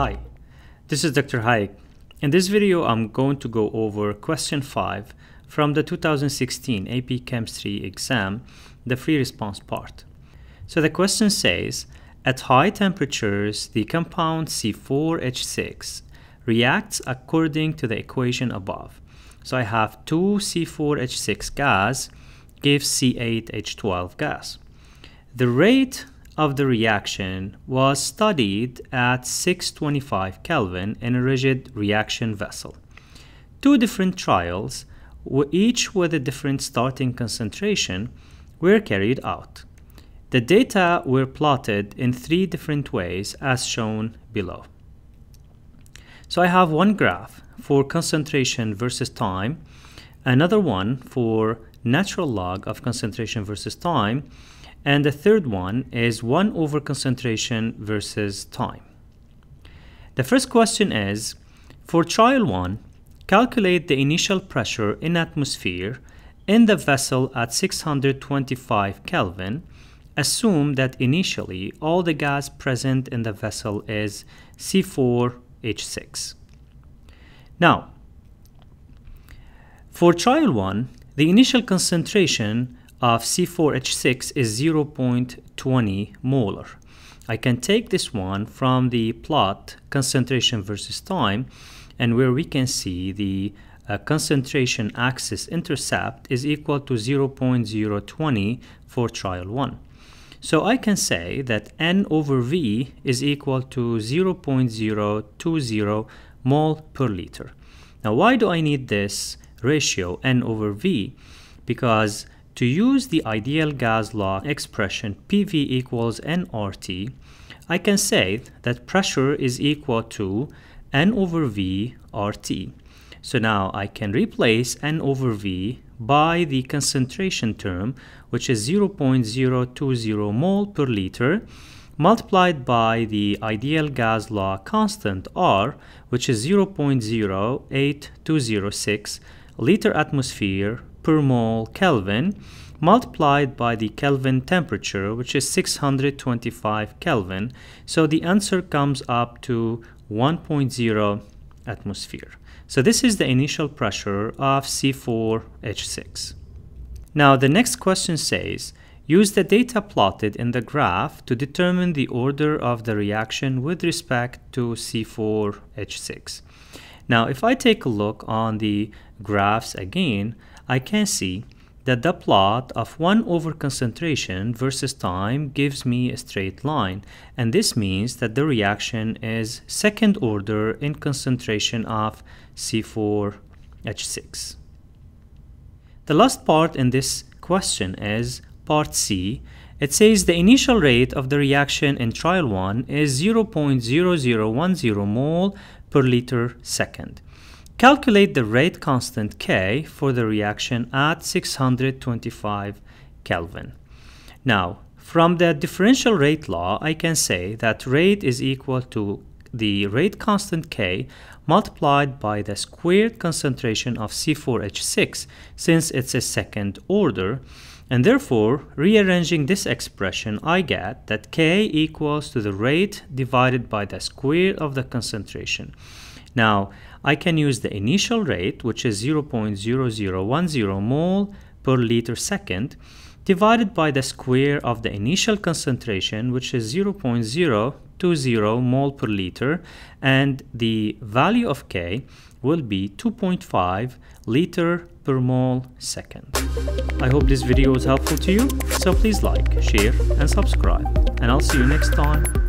Hi, this is Dr. Hayek. In this video, I'm going to go over question 5 from the 2016 AP Chemistry exam, the free response part. So the question says, at high temperatures, the compound C4H6 reacts according to the equation above. So I have 2 C4H6 gas gives C8H12 gas. The rate of the reaction was studied at 625 Kelvin in a rigid reaction vessel. Two different trials, each with a different starting concentration, were carried out. The data were plotted in three different ways as shown below. So I have one graph for concentration versus time, another one for natural log of concentration versus time, and the third one is 1 over concentration versus time. The first question is, for trial 1, calculate the initial pressure in atmosphere in the vessel at 625 Kelvin. Assume that initially all the gas present in the vessel is C4H6. Now, for trial 1, the initial concentration of C4H6 is 0.20 molar. I can take this one from the plot concentration versus time and where we can see the uh, concentration axis intercept is equal to 0.020 for trial 1. So I can say that N over V is equal to 0.020 mole per liter. Now why do I need this ratio N over V? Because to use the ideal gas law expression PV equals nRT, I can say that pressure is equal to N over V RT. So now I can replace N over V by the concentration term, which is 0.020 mole per liter, multiplied by the ideal gas law constant R, which is 0.08206 liter atmosphere per mole Kelvin multiplied by the Kelvin temperature, which is 625 Kelvin. So the answer comes up to 1.0 atmosphere. So this is the initial pressure of C4H6. Now the next question says, use the data plotted in the graph to determine the order of the reaction with respect to C4H6. Now if I take a look on the graphs again, I can see that the plot of 1 over concentration versus time gives me a straight line and this means that the reaction is second order in concentration of C4H6. The last part in this question is part C. It says the initial rate of the reaction in trial 1 is 0.0010 mole per liter second. Calculate the rate constant K for the reaction at 625 Kelvin. Now, from the differential rate law, I can say that rate is equal to the rate constant K multiplied by the squared concentration of C4H6 since it's a second order and therefore rearranging this expression I get that K equals to the rate divided by the square of the concentration. Now I can use the initial rate, which is 0.0010 mole per liter second, divided by the square of the initial concentration, which is 0.020 mole per liter, and the value of K will be 2.5 liter per mole second. I hope this video was helpful to you, so please like, share, and subscribe, and I'll see you next time.